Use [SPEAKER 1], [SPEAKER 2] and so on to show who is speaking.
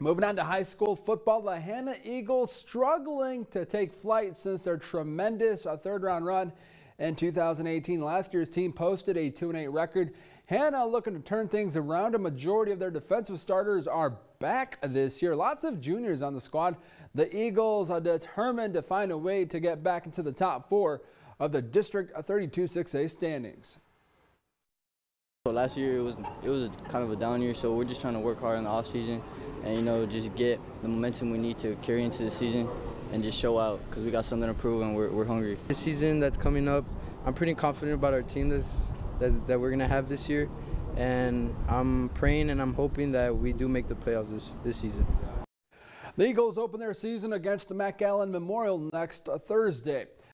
[SPEAKER 1] Moving on to high school football, the Hanna Eagles struggling to take flight since their tremendous uh, third round run in 2018. Last year's team posted a 2-8 record. Hanna looking to turn things around. A majority of their defensive starters are back this year. Lots of juniors on the squad. The Eagles are determined to find a way to get back into the top four of the District 32 6A standings.
[SPEAKER 2] So last year it was it was kind of a down year, so we're just trying to work hard in the off season and you know just get the momentum we need to carry into the season and just show out because we got something to prove and we're, we're hungry.
[SPEAKER 3] The season that's coming up, I'm pretty confident about our team that's, that's, that we're gonna have this year, and I'm praying and I'm hoping that we do make the playoffs this this season.
[SPEAKER 1] The Eagles open their season against the McAllen Memorial next Thursday.